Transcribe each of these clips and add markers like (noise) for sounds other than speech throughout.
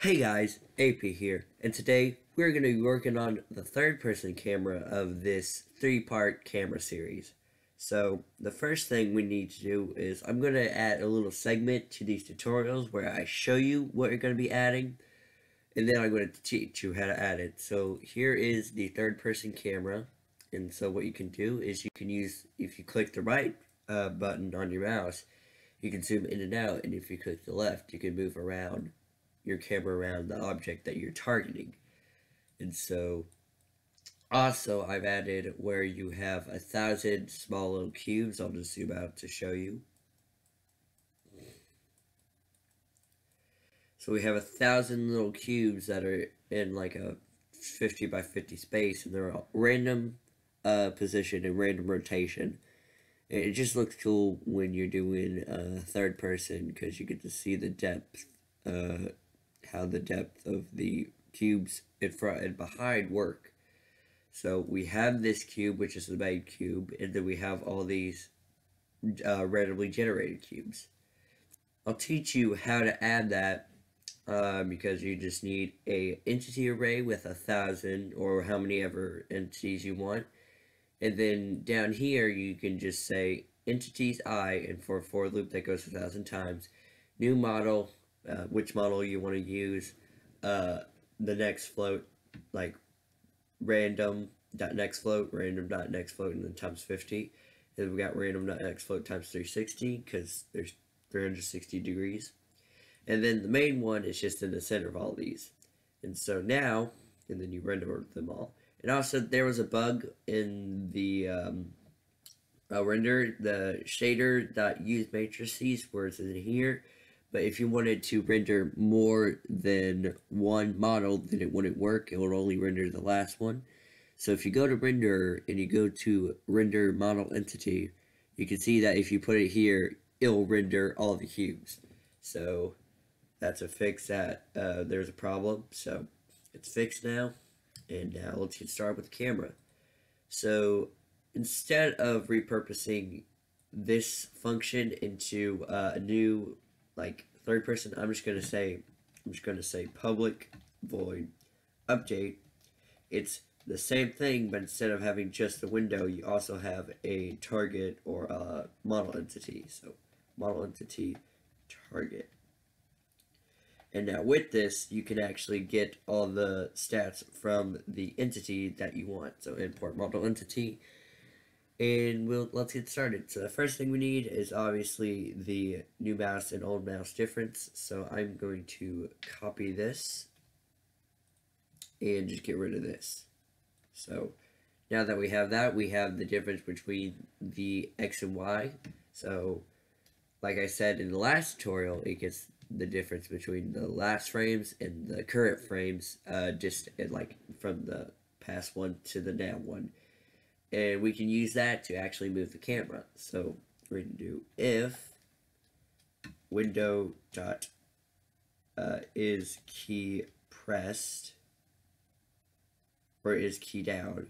Hey guys, AP here, and today we're going to be working on the third person camera of this three part camera series. So, the first thing we need to do is I'm going to add a little segment to these tutorials where I show you what you're going to be adding, and then I'm going to teach you how to add it. So, here is the third person camera, and so what you can do is you can use, if you click the right uh, button on your mouse, you can zoom in and out, and if you click the left, you can move around your camera around the object that you're targeting. And so, also, I've added where you have a thousand small little cubes. I'll just zoom out to show you. So we have a thousand little cubes that are in like a 50 by 50 space, and they're all random uh, position and random rotation. And it just looks cool when you're doing uh, third person because you get to see the depth uh, how the depth of the cubes in front and behind work. So we have this cube, which is the main cube, and then we have all these uh, randomly generated cubes. I'll teach you how to add that um, because you just need a entity array with a thousand or how many ever entities you want. And then down here, you can just say entities i, and for a for loop that goes a thousand times, new model, uh, which model you want to use, uh, the next float, like random dot next float, random dot next float, and then times 50. And we got random dot next float times 360 because there's 360 degrees. And then the main one is just in the center of all these. And so now, and then you render them all. And also, there was a bug in the um, uh, render, the shader.use matrices, where it's in here but if you wanted to render more than one model, then it wouldn't work. It would only render the last one. So if you go to render and you go to render model entity, you can see that if you put it here, it'll render all the cubes. So that's a fix that uh, there's a problem. So it's fixed now. And now let's get started with the camera. So instead of repurposing this function into uh, a new like third person, I'm just gonna say, I'm just gonna say public void update. It's the same thing, but instead of having just the window, you also have a target or a model entity. So model entity target. And now with this, you can actually get all the stats from the entity that you want. So import model entity and we'll let's get started. So the first thing we need is obviously the new mouse and old mouse difference. So I'm going to copy this and just get rid of this. So now that we have that, we have the difference between the X and Y. So like I said in the last tutorial, it gets the difference between the last frames and the current frames, uh, just like from the past one to the now one and we can use that to actually move the camera. So we're going to do if window dot uh, is key pressed or is key down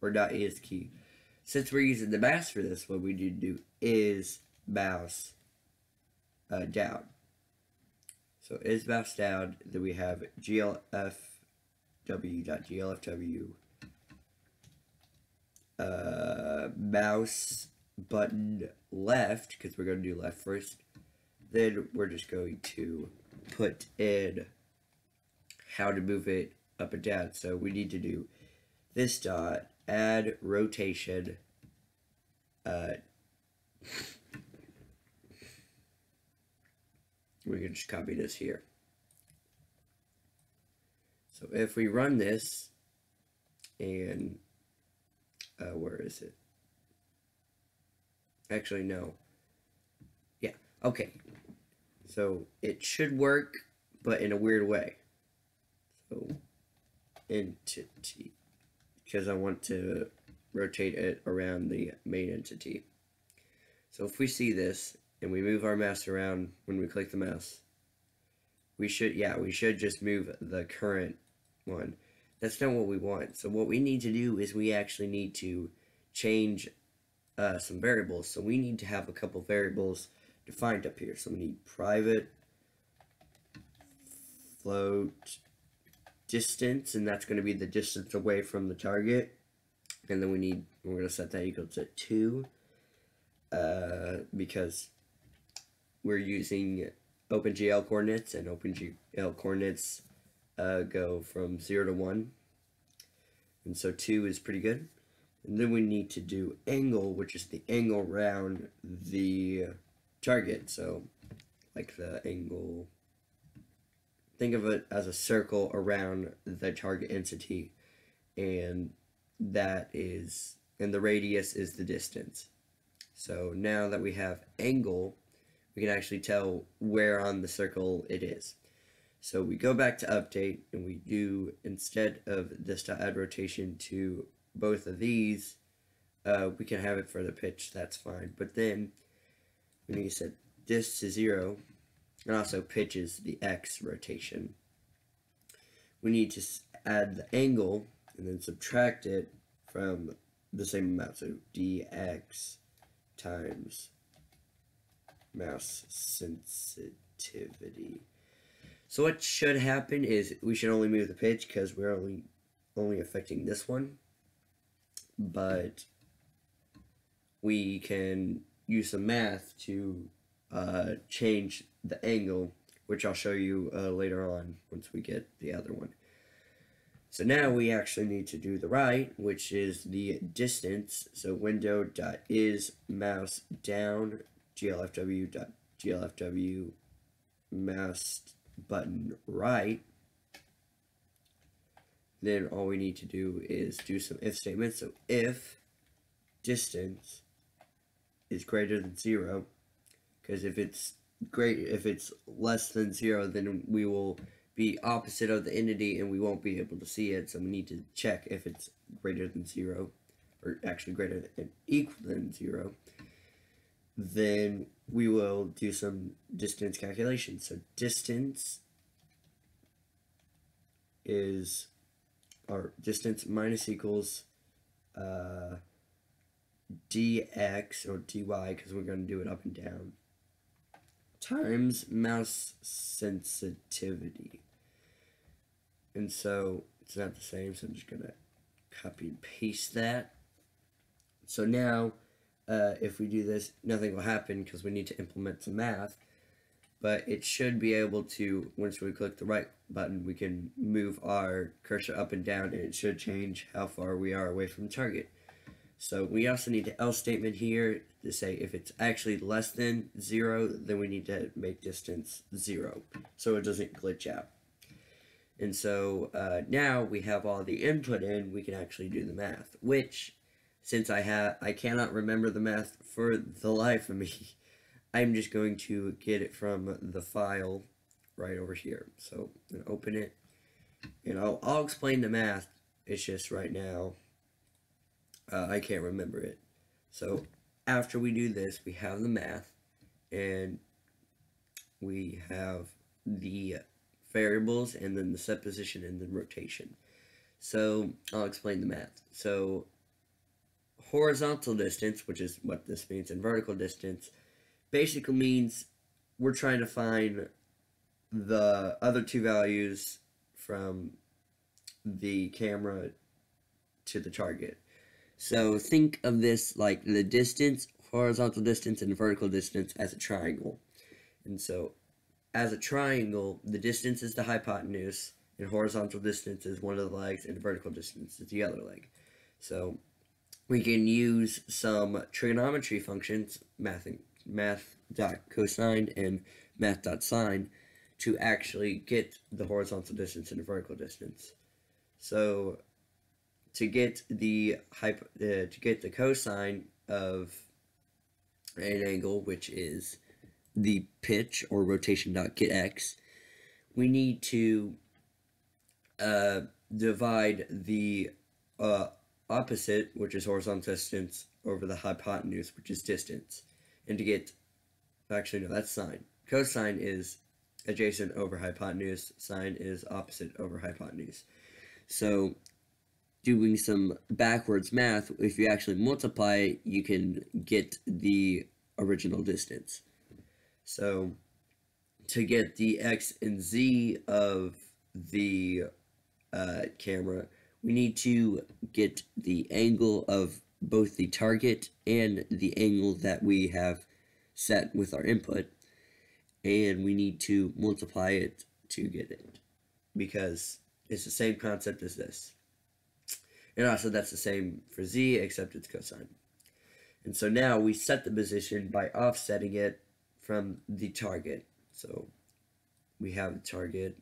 or dot is key. Since we're using the mouse for this, what we need to do is mouse uh, down. So is mouse down, then we have glfw.glfw uh, mouse button left, because we're going to do left first, then we're just going to put in how to move it up and down. So we need to do this dot, add rotation, uh, we can just copy this here. So if we run this and uh, where is it? Actually, no. Yeah, okay. So, it should work, but in a weird way. So, entity. Because I want to rotate it around the main entity. So if we see this, and we move our mouse around when we click the mouse, we should, yeah, we should just move the current one. That's not what we want. So what we need to do is we actually need to change uh, some variables. So we need to have a couple variables defined up here. So we need private float distance, and that's going to be the distance away from the target. And then we need, we're going to set that equal to 2, uh, because we're using OpenGL coordinates, and OpenGL coordinates uh, go from 0 to 1. And so 2 is pretty good. And then we need to do angle, which is the angle around the target. So, like the angle, think of it as a circle around the target entity. And that is, and the radius is the distance. So now that we have angle, we can actually tell where on the circle it is. So we go back to update and we do, instead of this to add rotation to both of these, uh, we can have it for the pitch, that's fine. But then we need to set this to zero and also pitches the X rotation. We need to add the angle and then subtract it from the same amount. So dx times mouse sensitivity. So what should happen is we should only move the pitch because we're only only affecting this one but we can use some math to uh, change the angle, which I'll show you uh, later on once we get the other one. So now we actually need to do the right, which is the distance. So window dot is mouse down glfw dot glfw mouse button right then all we need to do is do some if statements. So if distance is greater than zero, because if it's great, if it's less than zero, then we will be opposite of the entity and we won't be able to see it. So we need to check if it's greater than zero, or actually greater than equal than zero. Then we will do some distance calculation. So distance is or distance minus equals uh, dx or dy because we're going to do it up and down times mouse sensitivity. And so it's not the same, so I'm just going to copy and paste that. So now, uh, if we do this, nothing will happen because we need to implement some math but it should be able to, once we click the right button, we can move our cursor up and down and it should change how far we are away from target. So we also need the else statement here to say if it's actually less than zero, then we need to make distance zero so it doesn't glitch out. And so uh, now we have all the input in, we can actually do the math, which since I have I cannot remember the math for the life of me, (laughs) I'm just going to get it from the file right over here. So I'm open it, and I'll, I'll explain the math. It's just right now, uh, I can't remember it. So after we do this, we have the math, and we have the variables, and then the set position, and then rotation. So I'll explain the math. So horizontal distance, which is what this means, and vertical distance, basically means we're trying to find the other two values from the camera to the target. So think of this like the distance, horizontal distance, and vertical distance as a triangle. And so as a triangle, the distance is the hypotenuse, and horizontal distance is one of the legs, and vertical distance is the other leg. So we can use some trigonometry functions, mathing, math.cosine and math.sine to actually get the horizontal distance and the vertical distance. So to get the hypo, uh, to get the cosine of an angle, which is the pitch or rotation dot get x, we need to uh, divide the uh, opposite, which is horizontal distance, over the hypotenuse, which is distance and to get, actually no, that's sine. Cosine is adjacent over hypotenuse, sine is opposite over hypotenuse. So doing some backwards math, if you actually multiply, you can get the original distance. So to get the X and Z of the uh, camera, we need to get the angle of both the target and the angle that we have set with our input and we need to multiply it to get it because it's the same concept as this. And also that's the same for z except it's cosine. And so now we set the position by offsetting it from the target. So we have the target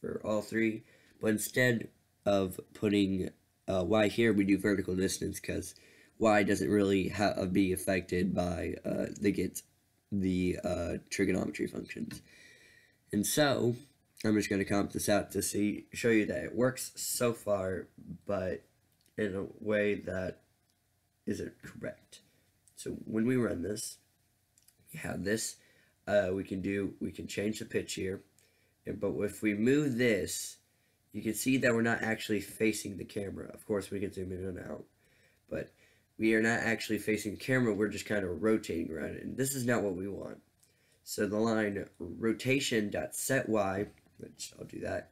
for all three but instead of putting uh, y here we do vertical distance because y doesn't really have be affected by uh, the get the uh, trigonometry functions. And so, I'm just going to comp this out to see, show you that it works so far, but in a way that isn't correct. So when we run this, we have this, uh, we can do, we can change the pitch here, but if we move this, you can see that we're not actually facing the camera. Of course, we can zoom in and out, but we are not actually facing the camera, we're just kind of rotating around it. And this is not what we want. So the line rotation dot set y, which I'll do that,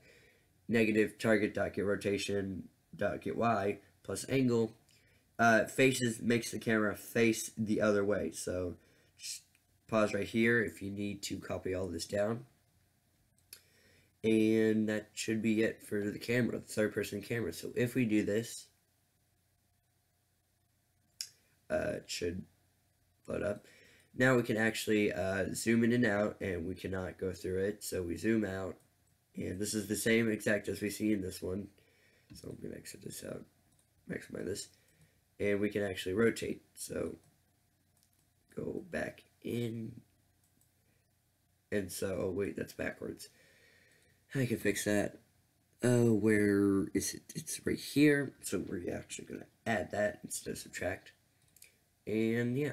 negative target dot get rotation dot get y plus angle, uh, faces makes the camera face the other way. So pause right here if you need to copy all this down. And that should be it for the camera, the third person camera. So if we do this, uh, should load up. Now we can actually uh, zoom in and out and we cannot go through it. So we zoom out and this is the same exact as we see in this one. So I'm going to exit this out, maximize this. And we can actually rotate. So go back in. And so, oh wait, that's backwards. I can fix that. Uh, where is it? It's right here. So we're actually going to add that instead of subtract. And yeah.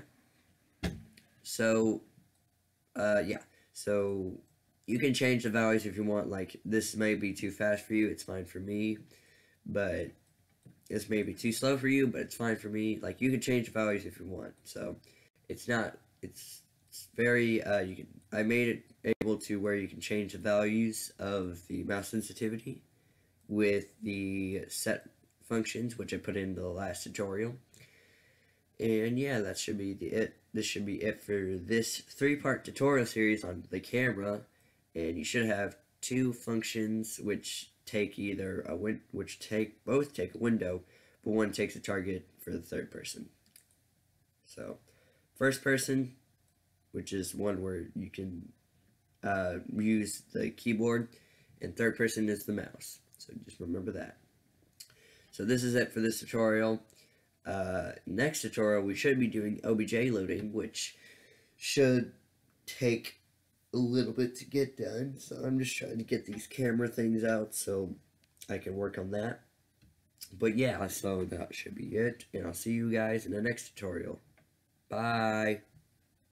So uh yeah. So you can change the values if you want. Like this may be too fast for you. It's fine for me. But this may be too slow for you but it's fine for me. Like you can change the values if you want. So it's not it's, it's very uh you can i made it able to where you can change the values of the mouse sensitivity with the set functions which i put in the last tutorial and yeah, that should be the it. This should be it for this three-part tutorial series on the camera. And you should have two functions which take either a win which take both take a window, but one takes a target for the third person. So, first person, which is one where you can uh, use the keyboard, and third person is the mouse. So just remember that. So this is it for this tutorial uh, next tutorial, we should be doing OBJ loading, which should take a little bit to get done. So I'm just trying to get these camera things out so I can work on that. But yeah, so that should be it. And I'll see you guys in the next tutorial. Bye.